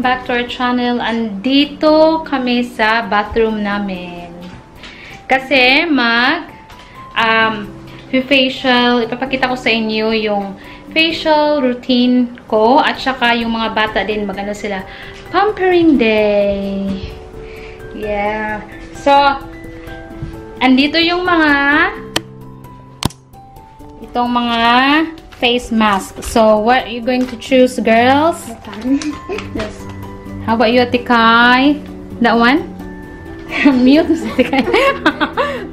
Welcome back to our channel. Andito kami sa bathroom namin. Kasi mag um, facial, ipapakita ko sa inyo yung facial routine ko at saka yung mga bata din magano sila pampering day. Yeah. So, andito yung mga itong mga face mask. So, what are you going to choose, girls? yes. How about you, Tikai? That one? Mute, Tikai.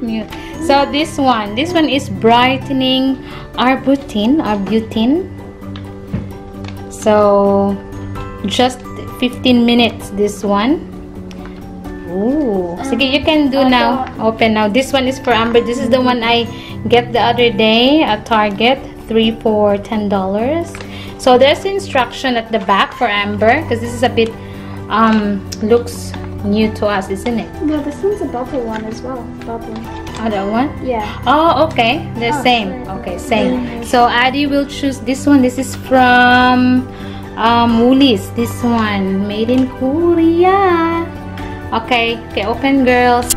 Mute. So, this one. This one is brightening arbutin, arbutin. So, just 15 minutes, this one. Ooh. Sige, you can do now. Open now. This one is for Amber. This is the one I get the other day at Target. 3 for $10. So there's instruction at the back for Amber because this is a bit um looks new to us, isn't it? No, this one's a bubble one as well. Bubble. Other one? Yeah. Oh, okay. The Oh, same. Okay, same. So Addie will choose this one. This is from um, Woolies. This one. Made in Korea. Okay. Okay, open girls.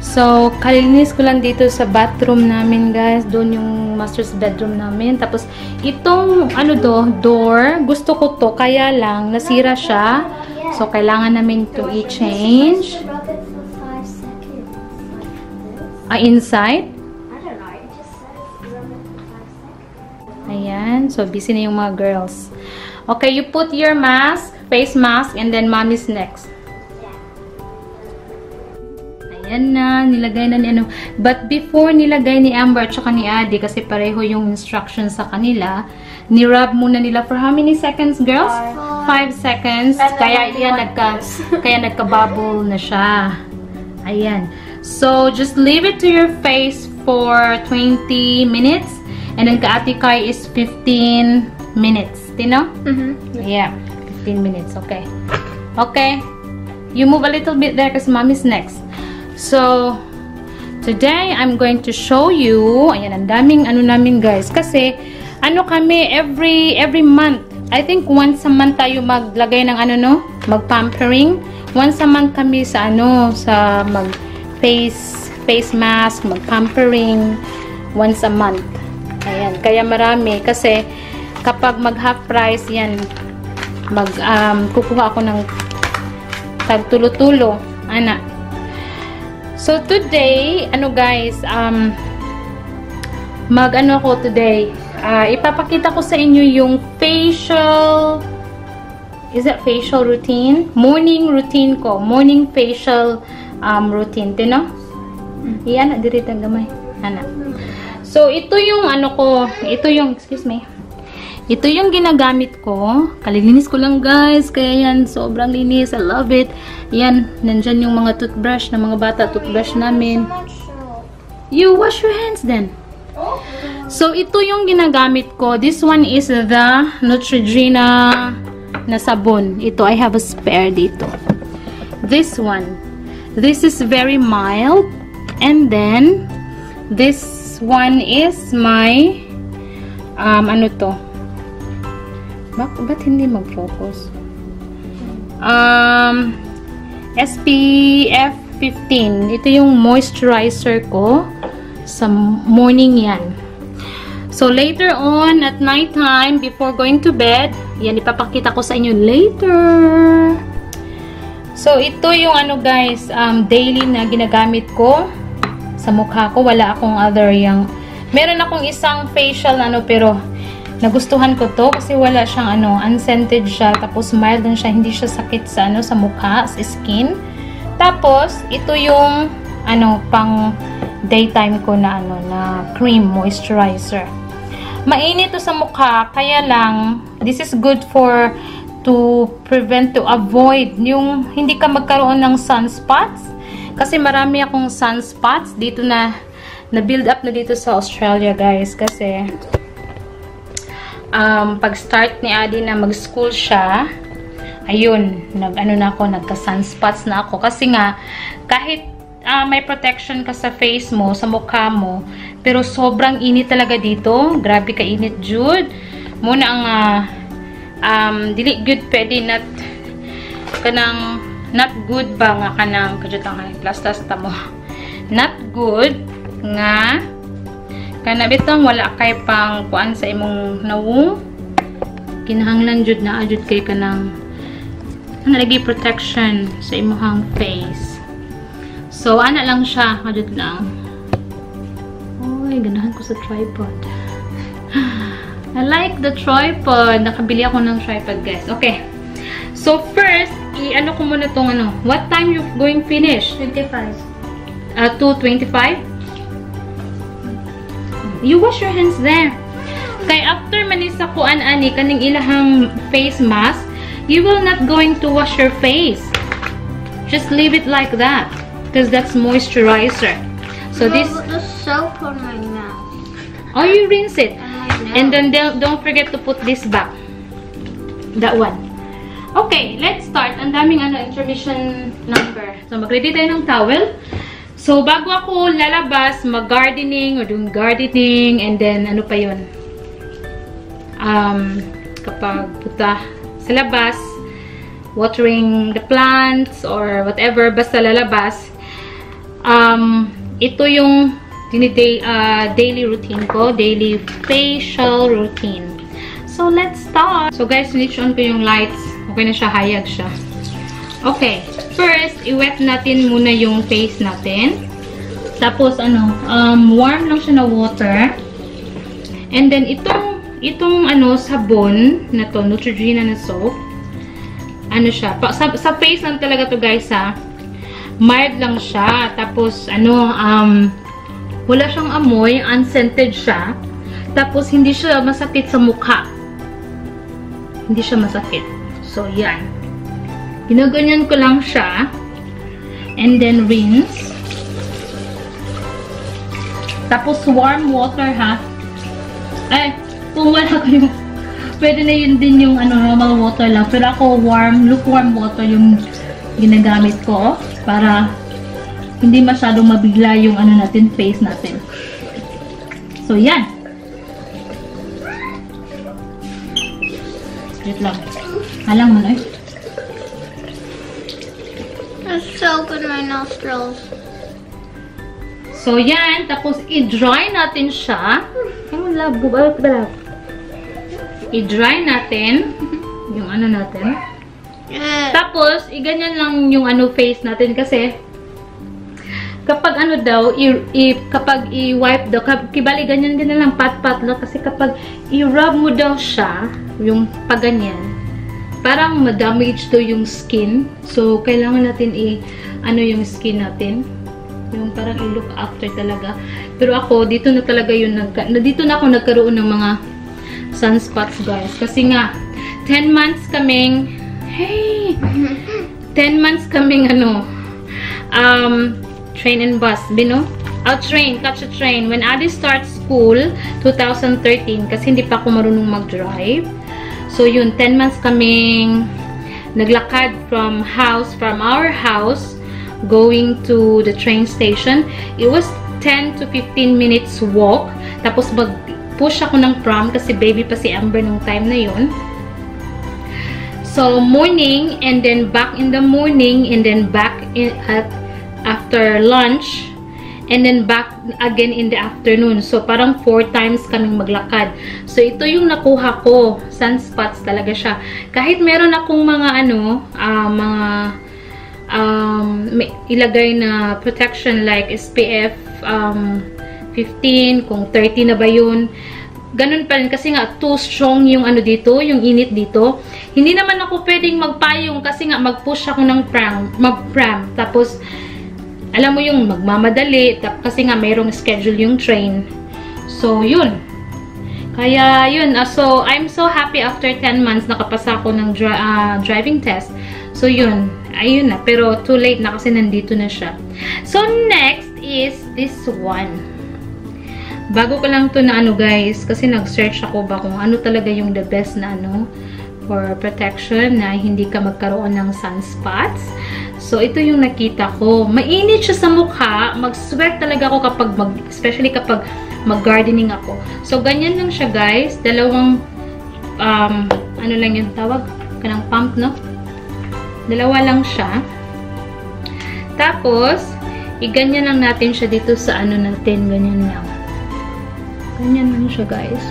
So, kalinis ko lang dito sa bathroom namin, guys. Doon yung master's bedroom namin. Tapos, itong, ano do, door, gusto ko to. Kaya lang, nasira siya. So, kailangan namin to i-change. Ah, inside. Ayan. So, busy na yung mga girls. Okay, you put your mask, face mask, and then mommy's next. Ayan na, nilagay na ni ano. But before nilagay ni Amber at saka ni Adi, kasi pareho yung instructions sa kanila, ni-rub muna nila for how many seconds, girls? Five. 5 seconds. Kaya yan, nagka, kaya nagka-bubble na siya. Ayan. So, just leave it to your face for 20 minutes. And then ka Ate Kai is 15 minutes. Tino? Mm-hmm. Yeah, 15 minutes. Okay. Okay. You move a little bit there because mommy's next. So, today I'm going to show you, ayan, ang daming ano namin guys. Kasi, ano kami, every, every month, I think once a month tayo maglagay ng ano no, mag-pampering. Once a month kami sa ano, sa mag face, face mask, mag-pampering. Once a month. Ayan, kaya marami. Kasi, kapag mag-half price, yan, mag, um, kukuha ako ng tagtulo-tulo. Ana. So, today, ano guys, um, mag ano ako today, ah, ipapakita ko sa inyo yung facial, is it facial routine? Morning routine ko. Morning facial um, routine. Tino? Iyan, na diri tang gamay. Ana. So, ito yung ano ko, ito yung, excuse me, ito yung ginagamit ko. Kalilinis ko lang guys. Kaya yan, sobrang linis. I love it. Yan, nandyan yung mga toothbrush ng mga bata. Toothbrush namin. You wash your hands then. So, ito yung ginagamit ko. This one is the Neutrogena na sabon. Ito, I have a spare dito. This one. This is very mild. And then, this one is my, um, ano to? Bak ba't hindi mag-focus? Um, SPF 15. Ito yung moisturizer ko. Sa morning yan. So, later on, at night time, before going to bed, yan, ipapakita ko sa inyo later. So, ito yung ano guys, um, daily na ginagamit ko sa mukha ko. Wala akong other yung... Meron akong isang facial ano, pero nagustuhan ko to kasi wala siyang ano, unscented siya. Tapos mild din siya, hindi siya sakit sa ano, sa mukha, sa skin. Tapos, ito yung ano, pang daytime ko na ano, na cream moisturizer. Mainit to sa mukha, kaya lang, this is good for to prevent, to avoid yung hindi ka magkaroon ng sunspots. Kasi marami akong sunspots dito na na-build up na dito sa Australia, guys. Kasi um, pag-start ni Adi na mag-school siya, ayun, nag-ano na ako, nagka-sunspots na ako. Kasi nga, kahit ah, may protection ka sa face mo, sa mukha mo, pero sobrang init talaga dito. Grabe ka init, Jude. Muna ang, ah, um, dili good pwede not kanang not good ba nga kanang kadyutang ay plastas ta mo not good nga kana bitong wala kay pang kuan sa imong nawong kinahanglan jud na jud kay kanang ana lagi protection sa imong face so ana lang siya kadut lang oy ganahan ko sa tripod I like the tripod. Nakabili ako ng tripod, guys. Okay. So, first, i-ano ko muna tong ano. What time you going finish? 25. Uh, 2.25? You wash your hands there. Kay after manisa ko an ani kaning ilahang face mask, you will not going to wash your face. Just leave it like that. Because that's moisturizer. So, this... the soap on my mouth. Oh, you rinse it. And then don't, don't forget to put this back. That one. Okay, let's start. Ang daming ano, intermission number. So, mag-ready tayo ng towel. So, bago ako lalabas, mag-gardening or doing gardening and then ano pa yun? Um, kapag puta sa labas, watering the plants or whatever, basta lalabas, um, ito yung diniday, uh, daily routine ko, daily facial routine. So, let's start. So, guys, switch on ko yung lights. Okay na siya, hayag siya. Okay. First, i-wet natin muna yung face natin. Tapos, ano, um, warm lang siya na water. And then, itong, itong, ano, sabon na to, Neutrogena na soap. Ano siya, pa, sa, sa face lang talaga to guys, ha. Mild lang siya. Tapos, ano, um, wala siyang amoy, unscented siya. Tapos, hindi siya masakit sa mukha. Hindi siya masakit. So, yan. Ginaganyan ko lang siya. And then, rinse. Tapos, warm water, ha? Ay, kung wala kayo, pwede na yun din yung ano, normal water lang. Pero ako, warm, lukewarm water yung ginagamit ko para hindi masyadong mabigla yung ano natin, face natin. So, yan. Wait lang. Halang mo na eh. There's soap in my nostrils. So, yan. Tapos, i-dry natin siya. Ang labo. Bakit ba? I-dry natin. Yung ano natin. Tapos, i-ganyan lang yung ano face natin kasi kapag ano daw, i, i, kapag i-wipe daw, kibali ganyan din lang, pat-pat lang kasi kapag i-rub mo daw siya, yung paganyan, parang ma-damage to yung skin. So, kailangan natin i, ano yung skin natin. Yung parang i-look after talaga. Pero ako, dito na talaga yung, nag, na, dito na ako nagkaroon ng mga sunspots, guys. Kasi nga, 10 months kaming, hey, 10 months kaming, ano, um, train and bus, bino? Oh, train, catch a train. When Adi starts school, 2013, kasi hindi pa ako marunong mag-drive. So, yun, 10 months kaming naglakad from house, from our house, going to the train station. It was 10 to 15 minutes walk. Tapos, mag-push ako ng prom kasi baby pa si Amber nung time na yun. So, morning, and then back in the morning, and then back in, at after lunch, and then back again in the afternoon. So, parang four times kaming maglakad. So, ito yung nakuha ko. Sunspots talaga siya. Kahit meron akong mga ano, uh, mga um, may ilagay na protection like SPF um, 15, kung 30 na ba yun. Ganun pa rin kasi nga too strong yung ano dito, yung init dito. Hindi naman ako pwedeng magpayong kasi nga mag-push ako ng pram, mag-pram. Tapos, alam mo yung magmamadali kasi nga mayroong schedule yung train. So, yun. Kaya, yun. Uh, so, I'm so happy after 10 months nakapasa ako ng dri uh, driving test. So, yun. Ayun na. Pero, too late na kasi nandito na siya. So, next is this one. Bago ko lang to na ano guys, kasi nag-search ako ba kung ano talaga yung the best na ano for protection na hindi ka magkaroon ng sunspots. So, ito yung nakita ko. Mainit siya sa mukha. Mag-sweat talaga ako kapag, mag, especially kapag mag-gardening ako. So, ganyan lang siya guys. Dalawang um, ano lang yung tawag? Kanang pump, no? Dalawa lang siya. Tapos, iganyan lang natin siya dito sa ano natin. Ganyan lang. Ganyan lang siya, guys.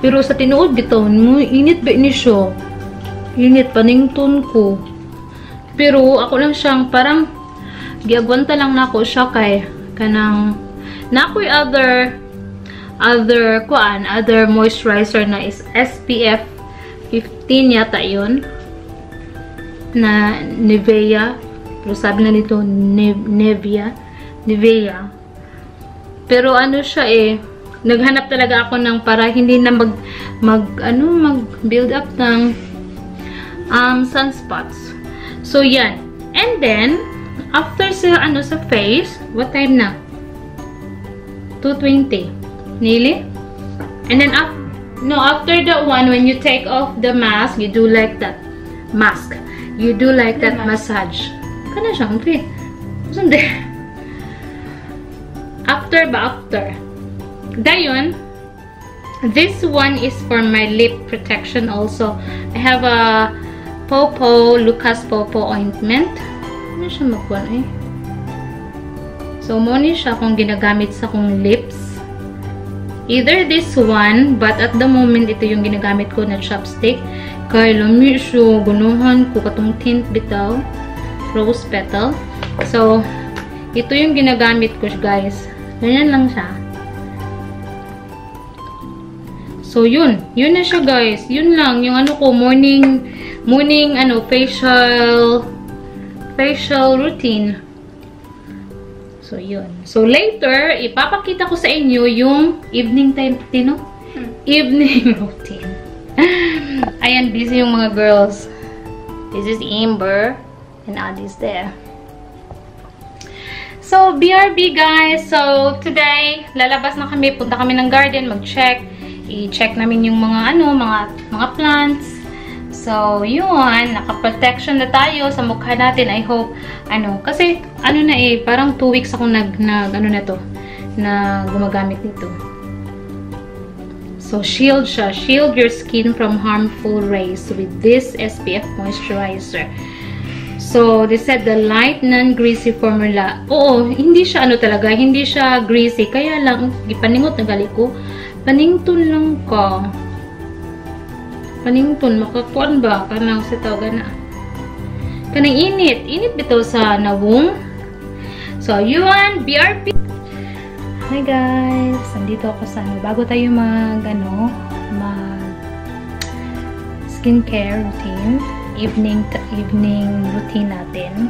Pero sa tinuod bitaw mo, init ba ni siya? Init pa ning tone ko. Pero ako lang siyang parang giagwanta lang na ako siya kay kanang na ako'y other other kuan other moisturizer na is SPF 15 yata yun. Na Nivea pero sabi na nito ne Nevia Nivea. Pero ano siya eh naghanap talaga ako ng para hindi na mag mag ano mag build up ng um, sunspots so yan. And then after sa ano sa face what time na? 220 nearly and then after no after that one when you take off the mask you do like that. Mask. You do like that massage. Kana siya okay. Sande. after ba after? Dayon this one is for my lip protection also. I have a Popo Lucas Popo ointment. Ano siya magkuhan eh? So mo ni siya kung ginagamit sa kong lips. Either this one but at the moment ito yung ginagamit ko na chopstick. Kay lami siya gunuhan ko katong tint bitaw rose petal. So ito yung ginagamit ko guys. Ganyan lang siya. So, yun. Yun na siya, guys. Yun lang. Yung ano ko, morning, morning, ano, facial, facial routine. So, yun. So, later, ipapakita ko sa inyo yung evening time, tino? Hmm. Evening routine. Ayan, busy yung mga girls. This is Amber. And Addie's there. So, BRB guys. So, today, lalabas na kami. Punta kami ng garden, mag-check i-check namin yung mga ano, mga mga plants. So, yun, naka-protection na tayo sa mukha natin. I hope, ano, kasi, ano na eh, parang 2 weeks ako nag, nag ano na to, na gumagamit nito. So, shield siya. Shield your skin from harmful rays with this SPF moisturizer. So, they said the light non-greasy formula. Oo, hindi siya ano talaga, hindi siya greasy. Kaya lang, gipaningot na gali ko Panington lang ka. Panington, makakuan ba? Kanang sa tawagan na. Kanang init. Init bitaw sa nawong. So, yun, BRP. Hi guys! Nandito ako sa ano. Bago tayo mag, ano, mag skincare routine. Evening, evening routine natin.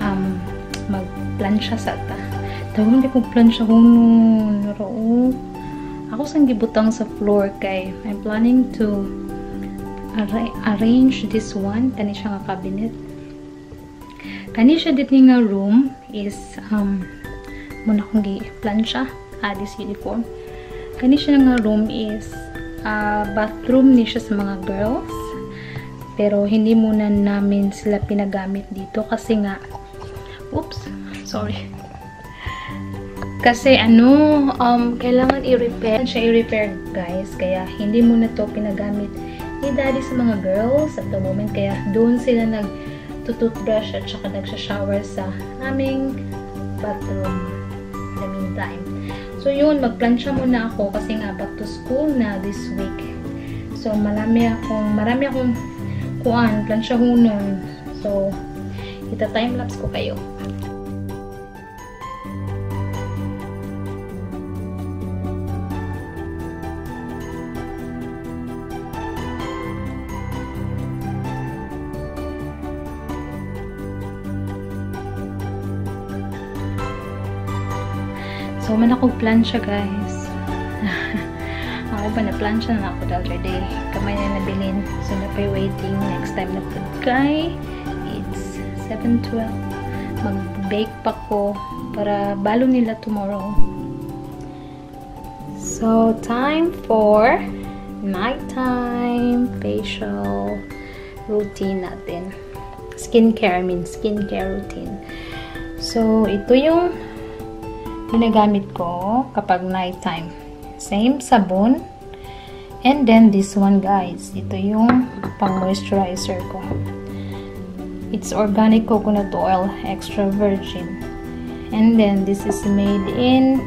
Um, mag-plansya sa ta. Tawag hindi ko plansya kung naro. Ako sang gibutang sa floor kay I'm planning to arrange this one kani siya nga cabinet. Kani siya dito nga room is um muna kong gi-plan siya ah, this uniform. Kani siya nga room is uh, bathroom ni siya sa mga girls. Pero hindi muna namin sila pinagamit dito kasi nga oops, sorry kasi ano, um, kailangan i-repair. siya i-repair guys. Kaya hindi mo na to pinagamit ni daddy sa mga girls at the moment. Kaya doon sila nag toothbrush at saka nagsha-shower sa aming bathroom in the meantime. So yun, magplansya muna ako kasi nga back to school na this week. So marami akong, marami akong kuan, plansya hunon. So, ita time-lapse ko kayo. Man akong plansya, guys. ako ba na plansya na ako the other day. Kamay na nabilin. So, napay waiting. Next time na food kay. It's 7.12. Mag-bake pa ko para balo nila tomorrow. So, time for nighttime facial routine natin. Skincare, I mean, skincare routine. So, ito yung ginagamit ko kapag night time. Same sabon. And then, this one guys. Ito yung pang moisturizer ko. It's organic coconut oil, extra virgin. And then, this is made in,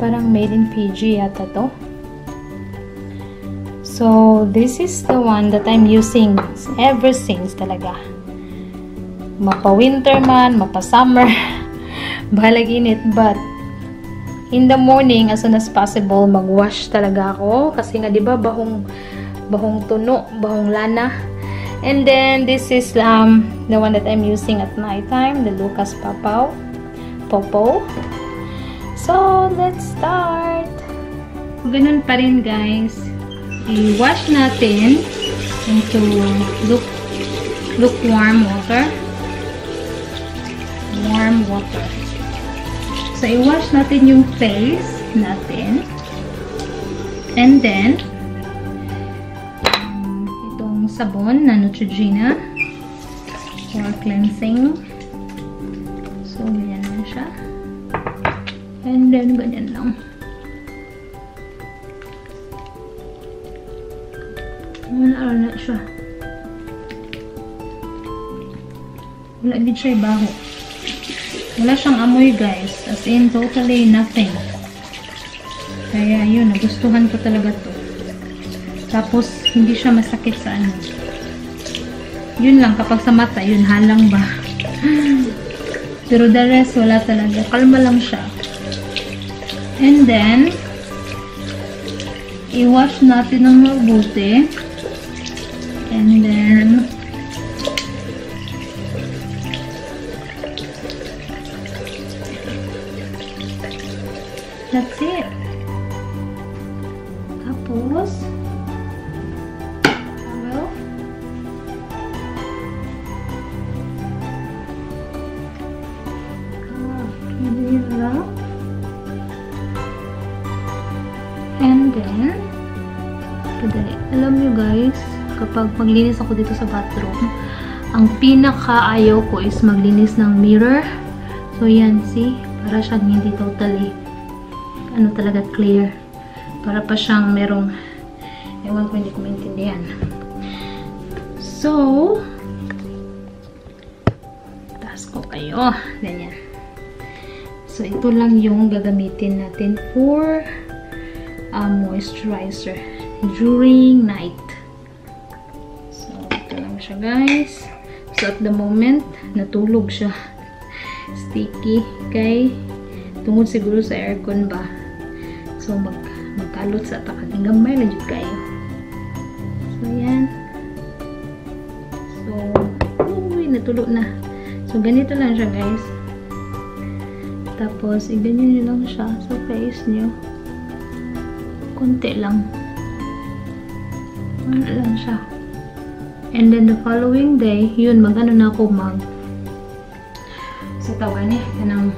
parang made in PG yata to. So, this is the one that I'm using ever since talaga. Mapa-winter man, mapa-summer, bahalag init. But, in the morning, as soon as possible, mag-wash talaga ako. Kasi nga, di ba, bahong, bahong tuno, bahong lana. And then, this is um, the one that I'm using at night time, the Lucas Papaw. Popo. So, let's start. Ganun pa rin, guys i-wash natin into look lukewarm water. Warm water. So, i-wash natin yung face natin. And then, itong sabon na Neutrogena for cleansing. So, ganyan lang siya. And then, ganyan lang. Wala na siya. Wala din siya baho. Wala siyang amoy guys. As in, totally nothing. Kaya yun, nagustuhan ko talaga to. Tapos, hindi siya masakit sa ano. Yun lang, kapag sa mata, yun, halang ba. Pero the rest, wala talaga. Kalma lang siya. And then, i-wash natin ng mabuti. And then, that's it. Tapos, well, ah, yun lang. And then, kadali. Alam nyo guys, kapag maglinis ako dito sa bathroom, ang pinaka-ayaw ko is maglinis ng mirror. So, yan, see? Para siyang hindi totally, ano talaga, clear. Para pa siyang merong, ewan ko, hindi ko maintindihan. So, taas ko kayo. Ganyan. So, ito lang yung gagamitin natin for uh, moisturizer during night. So, ito lang siya guys. So, at the moment, natulog siya. Sticky. Kay, tungod siguro sa aircon ba. So, mag magkalot sa takating gamay na dyan kayo. So, yan. So, uy, natulog na. So, ganito lang siya guys. Tapos, i-ganyan nyo lang siya sa face nyo. Konti lang. Wala lang siya. And then the following day, yun, mag-ano na ako mag sa tawan eh, kanang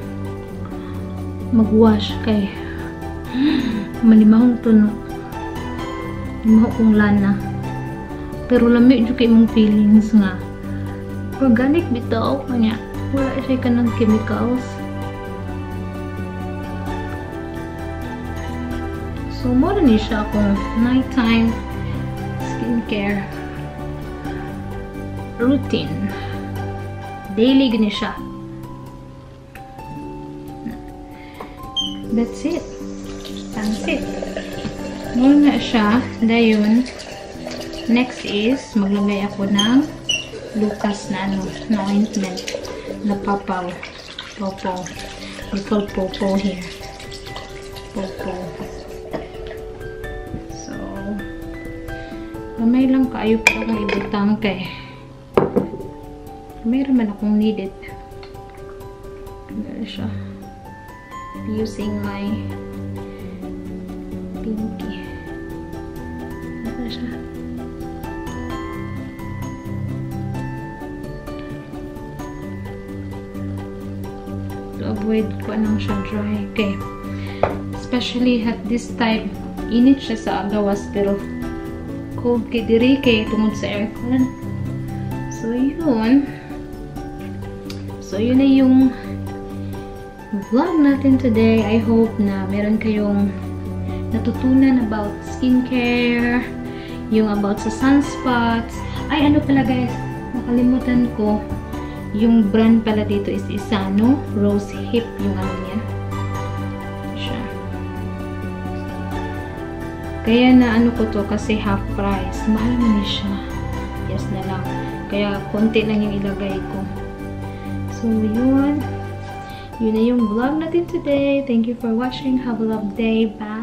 mag-wash kay malimahong tuno. Limaho kong lana. Pero lamig yung kay mong feelings nga. Organic bitaw kanya. Wala siya ka ng chemicals. So, mo rin siya akong nighttime skincare routine. Daily gani siya. That's it. That's it. Mula na siya. Dayon, next is, maglagay ako ng Lucas na ano, na ointment na papaw. Popo. Call popo here. Popo. So, Gamay lang kaayo pa akong ibutang kay mayroon man akong needed. Ano siya? Using my pinky. Ano siya? To avoid ko anong siya dry. Okay. Especially at this time, init siya sa agawas pero cold kay diri kay tungod sa aircon. So, yun. So, yun na yung vlog natin today. I hope na meron kayong natutunan about skincare, yung about sa sunspots. Ay, ano pala guys, nakalimutan ko. Yung brand pala dito is isa, no? Rose Hip yung ano niya. Siya. Kaya na ano ko to kasi half price. Mahal mo ni siya. Yes na lang. Kaya konti lang yung ilagay ko. So, yun. Yun na yung vlog natin today. Thank you for watching. Have a loved day. Bye!